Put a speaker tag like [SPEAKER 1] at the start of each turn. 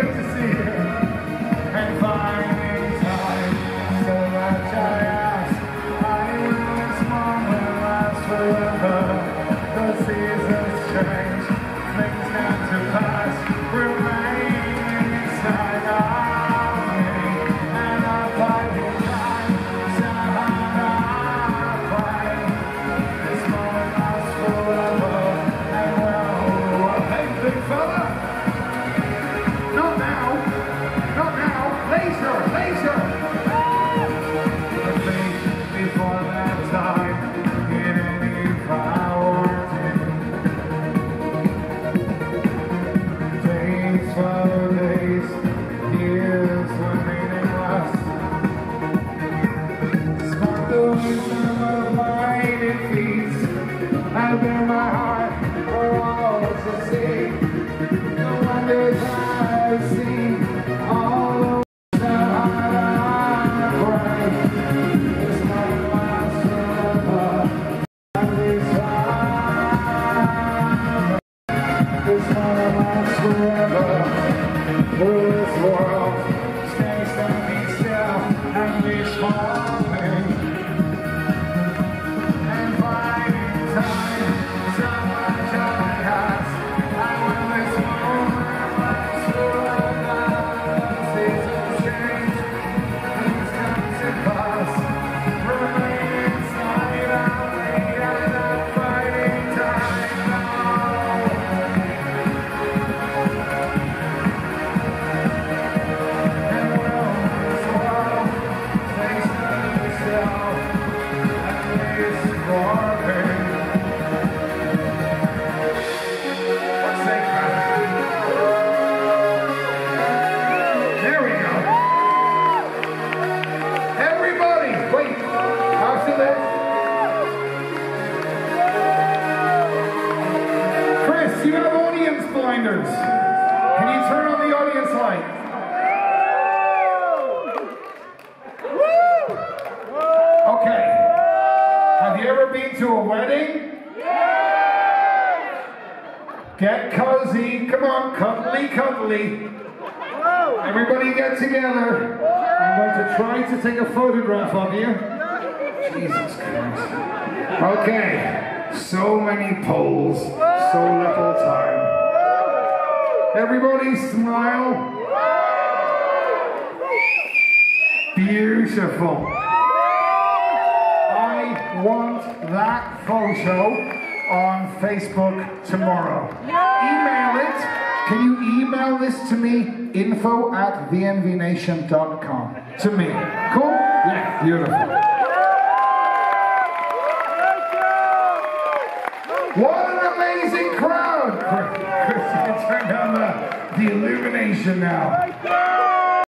[SPEAKER 1] good to see you. And finding time, so much I ask. I will this moment last forever. my heart for all to see. No wonders I've seen all the ways forever. Forever. This world, stays on me still and reach for. to a wedding? Yeah! Get cozy. Come on, cuddly, cuddly. Whoa. Everybody get together. I'm going to try to take a photograph of you. Jesus Christ. Okay. So many poles, so little time. Everybody smile. Beautiful want that photo on Facebook tomorrow. Email it. Can you email this to me? Info at vnvnation.com. To me. Cool? Yeah, beautiful. What an amazing crowd! Christian, turn down the, the illumination now.